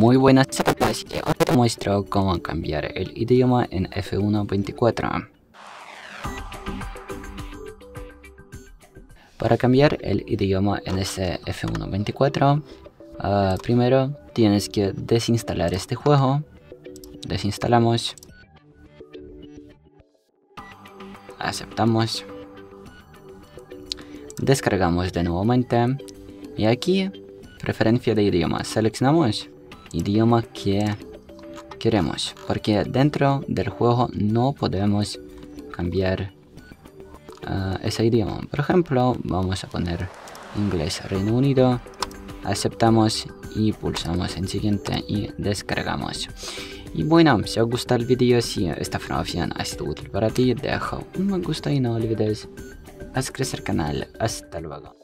Muy buenas tardes. Hoy te muestro cómo cambiar el idioma en F1.24. Para cambiar el idioma en este F1.24, uh, primero tienes que desinstalar este juego. Desinstalamos. Aceptamos. Descargamos de nuevamente. Y aquí preferencia de idioma. Seleccionamos idioma que queremos, porque dentro del juego no podemos cambiar uh, ese idioma. Por ejemplo, vamos a poner inglés Reino Unido, aceptamos y pulsamos en siguiente y descargamos. Y bueno, si os gusta el vídeo, si esta información ha sido útil para ti, deja un me gusta y no olvides suscribirte al canal. Hasta luego.